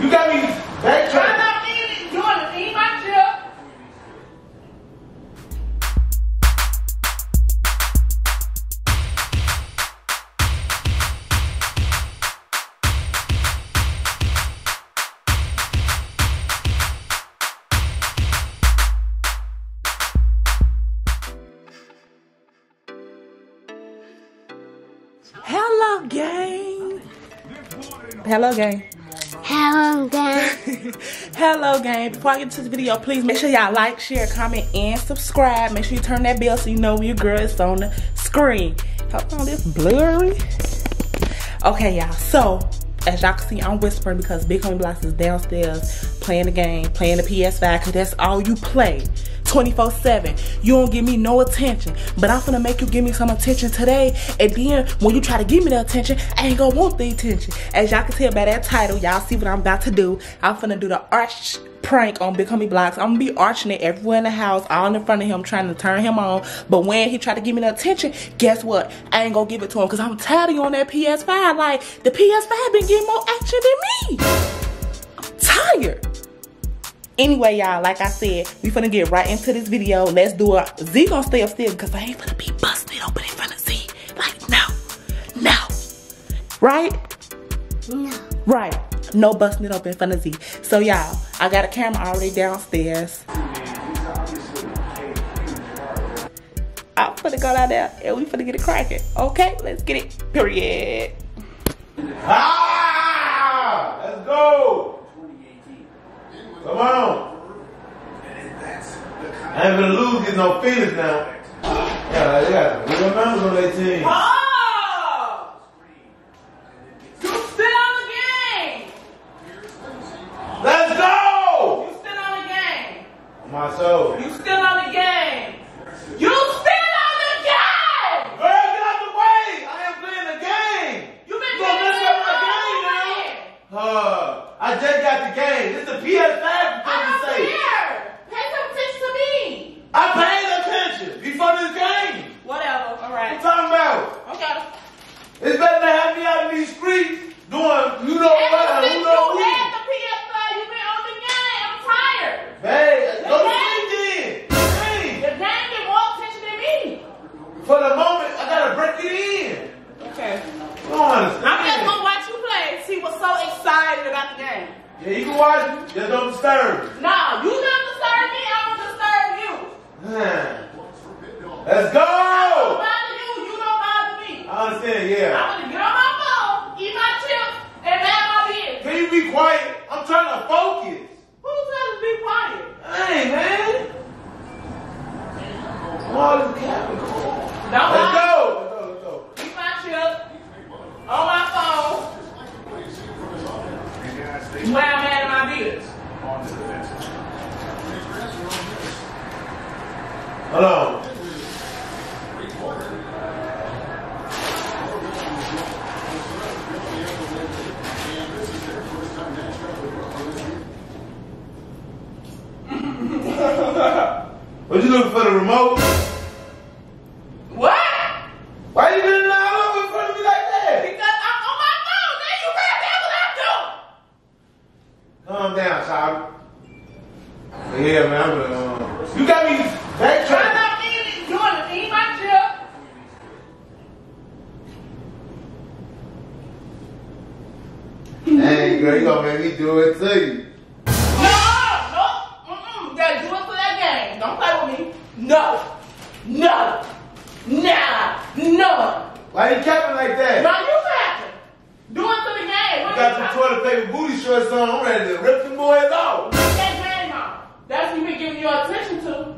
You got me I'm backtracking. not eating, Jordan, eat my chip. Hello, gang. Hello, gang. Hello, guys. Hello, gang. Before I get into the video, please make sure y'all like, share, comment, and subscribe. Make sure you turn that bell so you know when your girl is on the screen. Hold on, this blurry. Okay, y'all. So, as y'all can see, I'm whispering because Big Homie Blocks is downstairs playing the game, playing the PS5, because that's all you play. 24 7. You don't give me no attention. But I'm gonna make you give me some attention today. And then when you try to give me the attention, I ain't gonna want the attention. As y'all can tell by that title, y'all see what I'm about to do. I'm finna do the arch prank on Big Homie Blocks. I'm gonna be arching it everywhere in the house, all in front of him, trying to turn him on. But when he try to give me the attention, guess what? I ain't gonna give it to him because I'm tired of you on that PS5. Like, the PS5 been getting more action than me. I'm tired. Anyway, y'all, like I said, we finna get right into this video. Let's do it. Z gonna stay upstairs because I ain't finna be busted open in front of Z. Like, no. No. Right? No. Right. No busting it open in front of Z. So y'all, I got a camera already downstairs. I'm finna go down there and we finna get it cracking. Okay, let's get it. Period. Ah! Let's go. Come on. I ain't gonna lose these no feelings now. Yeah, yeah. We're gonna on 18. I just got the game. It's a PS5 I don't care! Pay some attention to me! I paid attention before this game. Whatever, What alright. you talking about? Okay. It's better to have me out in these streets doing you know what Ever and who know you had who. the PS5, you been on the game. I'm tired. Hey, go to The sleep then. Hey, The game get more attention than me. for the moment, I gotta break it in. Okay. You don't understand. I'm just gonna watch you play. See what's so excited about the game. Yeah, you can watch it. Just don't disturb. Nah, you don't disturb me. I don't disturb you. Man. Let's I don't go! bother you. You don't bother me. I understand, yeah. I'm gonna get on my phone, eat my chips, and mind my business. Can you be quiet? I'm trying to focus. Who tells you to be quiet? Hey, man. All this capping. Don't Let's bother. go. Let's go, let's go. Eat my chips on my phone. Where I'm at in my business. Hold on. What you looking for the remote? What? Why you been all over in front of me like that? Because I'm on my phone. Then you right there what I'm doing. Calm down, child. Yeah, man. I'm gonna, uh, you got me I'm backtracking. not eating, Jordan, eat my chip. Hey, girl, you gonna make me do it to you. No, no, mm-mm. You gotta do it for that game. Don't play with me. No, no, nah, no. Why you capping like that? No, you rapping. Do it for the game. What You got some toilet paper booty shorts on. I'm ready to rip them boys off. That game on. That's what you been giving your attention to.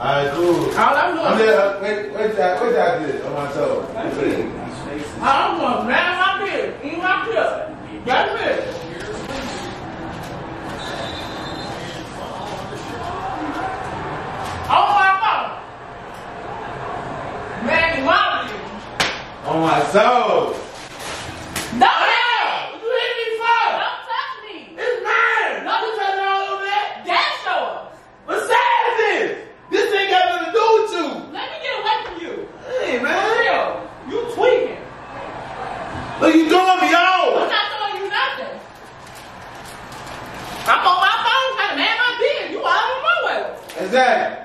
Alright, cool. All I'm doing. I'm there. Wait, wait, that, wait, that good on my toe. I'm gonna man my beard, eat my. That's it. On my phone. Man, my beard. On my toe. No, what you hit me for? Don't touch me. It's mine. No, You touching all over that? That's yours. What size is this? This ain't got nothing to do with you. Let me get away from you. Hey, For man. real. You tweaking. Look, you throwing me I'm off. not Exactly.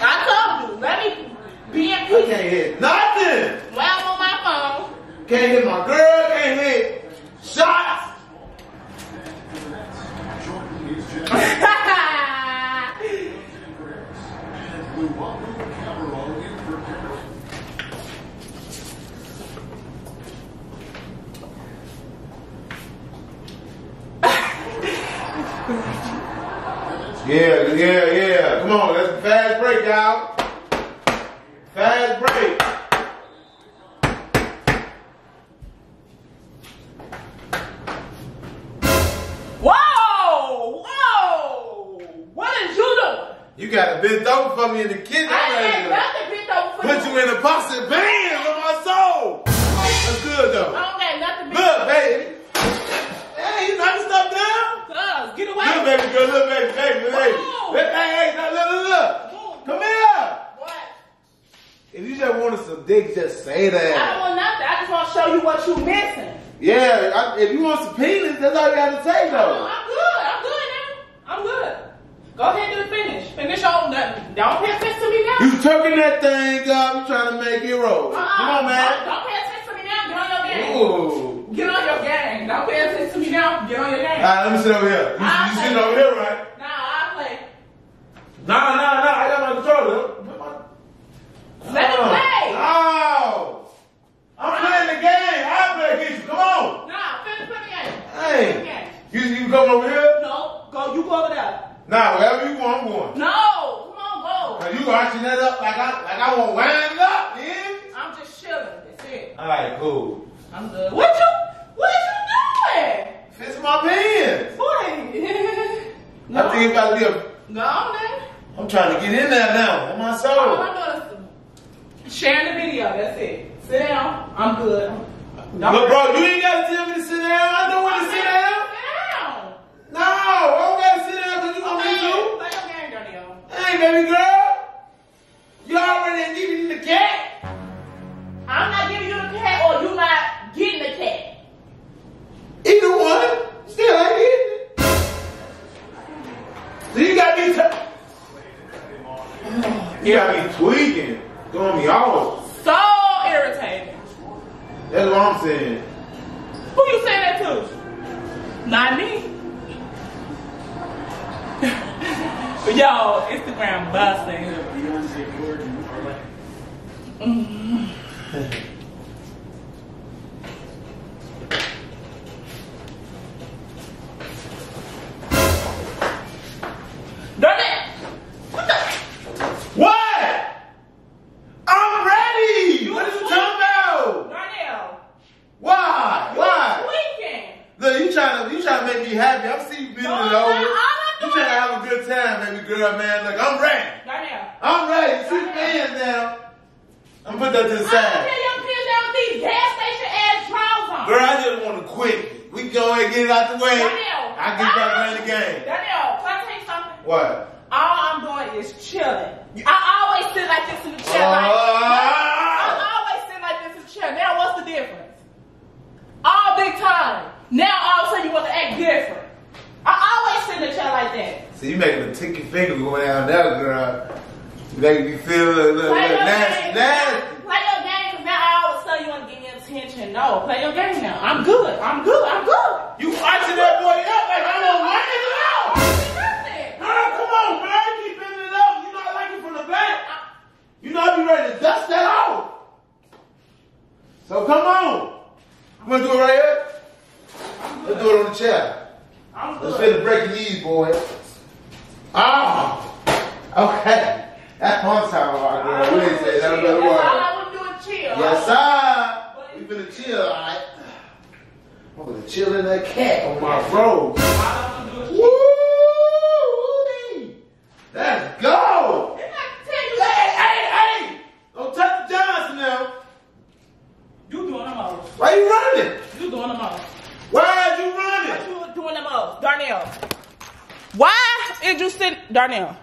I told you, let me be in I peace. can't hit nothing. While I'm on my phone. Can't hit my girl. Can't hit shots. Yeah, yeah, yeah. Come on, let's fast break, y'all. Fast break. Whoa! Whoa! What is you doing? You got bent over for me in the kitchen. I ain't nothing bent over for Put you in the box of bands on my soul. That's good I though. don't got nothing Look, baby. Hey, you knocking stuff down? Cuz, get away. Look, baby girl, look, baby, baby, baby. Whoa. Look, hey, hey, look, look, look, look. Come here. What? If you just wanted some dick, just say that. I don't want nothing. I just want to show you what you missing. Yeah, I, if you want some penis, that's all you got to say though. I'm good. I'm good. I'm good. Go ahead and finish. Finish on nothing. Don't pay attention to me now. You turking that thing up, you trying to make it roll. Uh-uh. Come on, Don't, man. don't pay attention to me now. Get on your game. Ooh. Get on your game. Don't pay attention to me now. Get on your game. All right, let me sit over here. You, I'll you sitting over here, right? Nah, I'll play. Nah, nah, nah. I got my controller. Let me Oh. play. No. I'm playing the game. I play against you. Come on. Nah, finish playing the game. Hey. The game. You, you come over here? No, go. You go over there. Nah, wherever you want, I'm going. No, come on, go. Now, you arching that up like I like I want to wind it up, man. I'm just chilling. That's it. All right, cool. I'm good. What you? What you doing? Fits my pants. Boy. I think it's about to be a. No, man. I'm trying to get in there now on my soul. All. I'm doing is sharing the video. That's it. Sit down. I'm good. Don't Look, bro, you ain't gotta tell me to sit down. I know when to sit down. Sit down. No, I don't gotta sit down because you gonna Okay, be you. play your game, Danielle. Baby girl. You already giving the cat. I'm not giving you the cat, or you not getting the cat. Either one. Still ain't getting it. So you got me. T- you got me tweaking. Throwing me off. So irritating. That's what I'm saying. Who you saying that to? Not me. but yo, Instagram busting. Darn it! What the? What? I'm ready. What are you talking about? Darnell, Why? Why? tweaking. Look, you trying to you trying to make me happy. I'm seeing you bending No, it I'm over. not- I'm not You doing trying to that. have a good time, baby girl, man. Look, I'm ready. Darnell. I'm ready. See Right fans now. I'm gonna put that to the side. I don't your down with these gas station ass drawers on. Girl, I just want to quit. We can go ahead and get it out the way. Danielle. I get back playing the game. Danielle, can I tell you something? What? All I'm doing is chilling. I always sit like this in the chair. like, Ah. I always sit like this in the chair. Now what's the difference? All big time. Now all of a sudden you want to act different. I always sit in the chair like that. See, you making a ticky finger going down there, girl. You making me feel a little, little, Play nasty, game. nasty. Play your game 'cause now all of a sudden you want to give me attention. No, play your game now. I'm good. I'm good. I'm good. You arching that boy up like I'm gonna run it out. Girl, come on, man. You keep bending it up. You know I like it from the back. You know I be ready to dust that off. So come on. You wanna do it right here? Let's do it on the chair. I'm good. Let's good. fit the break knees, boy. Oh, okay. That's one time, my girl. We didn't say that another word. I want to chill. Yes, sir. We finna chill, alright? I'm gonna chill in that cat on my road. All I want to do is chill. Woo! Let's go! Didn't I tell you Hey, hey, hey! Don't touch the Johnson now. You doing the most. Why you running? You doing the most. Why are you running? You doing the most. Darnell. Why is you sitting, Darnell?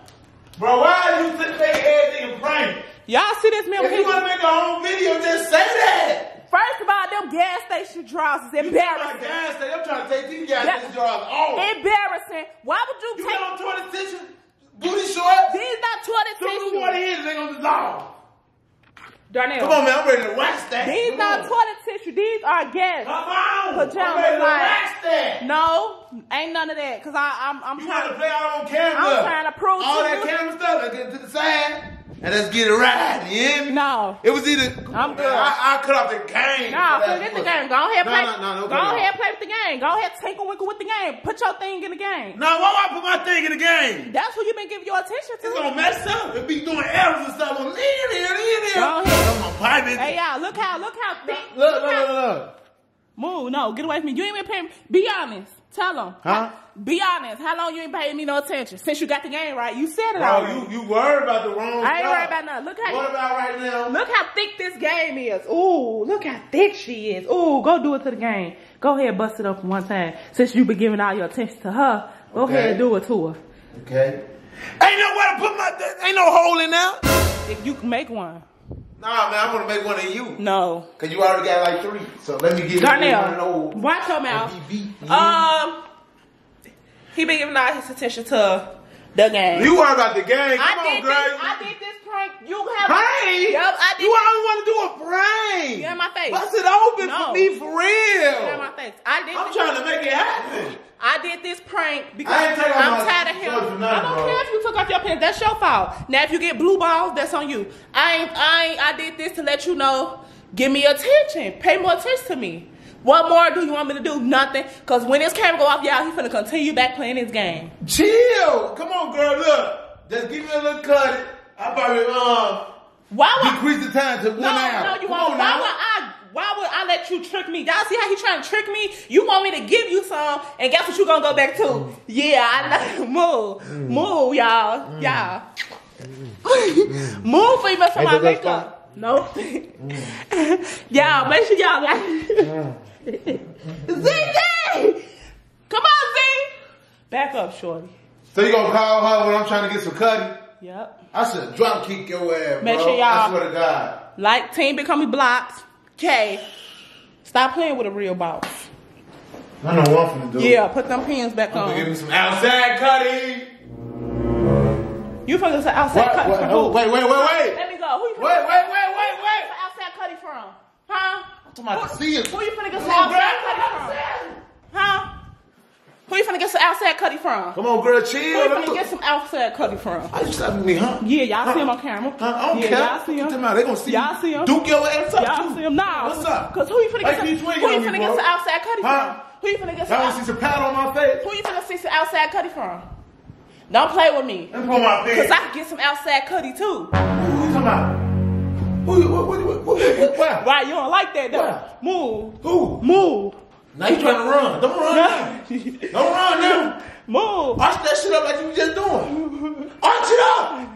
Bro, why are you sitting there everything in prank? Y'all see this man? If you wanna make a home video, just say that. First of all, them gas station drawers is embarrassing. You talking about embarrassing. gas station, I'm trying to take these gas That- station jobs off. Embarrassing. Why would you You take? know I'm trying to teach you. Booty shorts. These not toilet Two tissue. water hits, they gonna dissolve. Darnell. Come on, man. I'm ready to wax that. These Come not on. toilet tissue. These are guests. Come on. Pajamas, I'm ready to like- wax that. No, ain't none of that. Cause I, I'm, I'm You trying gotta play out on camera. I'm trying to prove all to that you. camera stuff. Get to the side and let's get it right. You hear me? No. It was either. I'm good. I, I cut off the game. That forget the game. Go ahead, play. no, no, no, go cut it off. ahead, play with the game. Go ahead, tinkle winkle with the game. Put your thing in the game. Now, why would I put my thing in the game? That's who you've been giving your attention to. It's gonna mess up. It be doing errors and stuff. I'm in here, in here. Go ahead. I'm gonna pipe it. Hey y'all, look how, look how thick. Look, look, how- look, look. Move, no, get away from me. You ain't been paying. Be honest. Tell them. Huh? Be honest. How long you ain't paying me no attention since you got the game right? You said it already. you, you worried about the wrong I ain't worried about nothing. Look how What about right now? Look how thick this game is. Ooh, look how thick she is. Ooh, go do it to the game. Go ahead, bust it up one time. Since you been giving all your attention to her, go Okay. ahead and do it to her. Okay. Ain't nowhere to put my. Ain't no hole in there. If you can make one. Nah, man, I'm gonna make one of you. No. Cause you already got like three. So let me give you one of Darnell, those. watch your mouth. Be beat. Um, he been giving all his attention to the game. you worried about the game? Come I on, did girl. this. I did this prank. You have Prank? Yep, I did. You always want to do a prank. Get in my face. Bust it open No. for me for real. Get out my face. I did. I'm this, trying to make it happen. I did this prank because I ain't take off I'm tired of him. nothing, I don't care if you took off your pants. That's your fault. Now, if you get blue balls, that's on you. I ain't. I ain't. I did this to let you know. Give me attention. Pay more attention to me. What more do you want me to do? Nothing. Cause when this camera go off, y'all, he finna continue back playing his game. Chill. Come on, girl. Look. Just give me a little cut. I probably um Why would decrease the time to one no, hour. no, you Come won't. on Why now. would I? Why would I let you trick me? Y'all see how he trying to trick me? You want me to give you some, and guess what you gonna go back to? Mm. Yeah, I know. Mm. Move, mm. move, y'all, mm. y'all. move for you mess with Ain't my that makeup. No. y'all, make sure y'all like. ZZ! Come on, Z! Back up, shorty. So you gonna call her when I'm trying to get some cutty? Yep. I should drop kick your ass, Make bro. sure y'all- I swear to God. Like Team Big Homie Blocks. K. Stop playing with a real boss. I know what I'm finna do. Yeah, put them pins back I'm gonna give me some outside cutty. You from the outside What? cut What? from Oh, who? wait, wait, wait, wait. Let me go. Who you Wait, wait, wait, wait, wait. outside cutty from? Huh? I'm about to see you. Who you finna get some Come outside cutty from? Huh? Who you finna get some outside cutty from? Come on, girl, chill. you finna get some outside cutty from? Why you stopping me, huh? Yeah, y'all see him on camera. Huh? I don't yeah, care. Y'all see Get them him. out. They gonna see Y'all see him. Duke your ass up. Y'all see him now. What's up? Cause who you finna Like get some? Who you on me, finna get bro. some outside cutty Huh? from? Who you finna get some? wanna see some powder on my face? Who you finna see some outside cutty from? Don't play with me. Me pull my Cause. I can get some outside cutty too. Who you talking about? Who you, what, what, what, what, what, what? Right, you don't like that though. What? Move. Who? Move. Now you trying to run. Don't run now. Don't run now. Move. Arch that shit up like you just doing. Arch it up.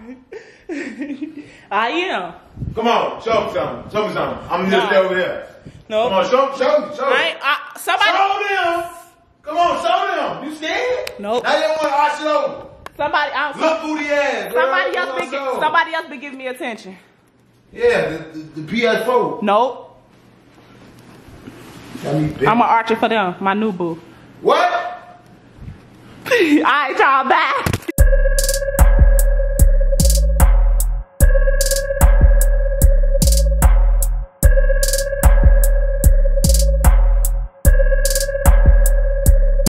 I am. Come on, show me something. Show me something. I'm just No. over there. No. Come on, show, show me, show. I I, somebody, Show them. Come on, show them. You scared? Nope. Now you want to arch it over. somebody else, Look booty ass. girl. somebody else been, somebody else been giving me attention. Yeah, the, the, the PS4. Nope. Got me big. I'm an archer for them, my new boo. What? Alright, y'all, bye.